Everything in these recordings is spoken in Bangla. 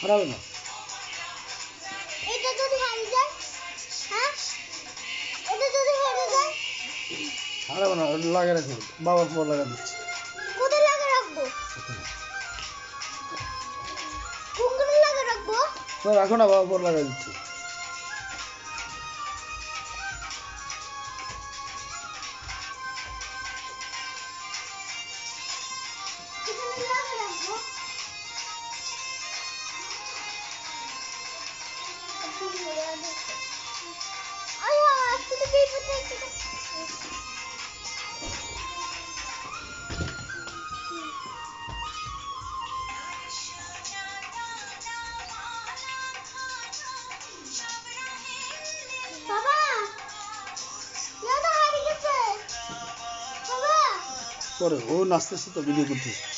হারাবে না। এটা যদি হারিয়ে যায় হ্যাঁ? এটা যদি হেরে যায়। হারাবে না লাগে রাখবে। বাবার পর লাগা দিচ্ছি কোথায় লাগা রাখব? কোনখানে লাগা রাখব? রাখো না বাবার পর লাগা দিচ্ছি। পরে ও নাচতেছে তো ভিডিও করতেছে।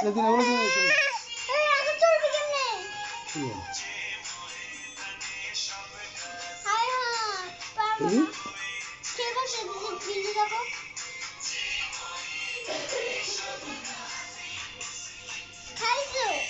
এদিন এগুলো তুমি শুনো তুমি খাইছো?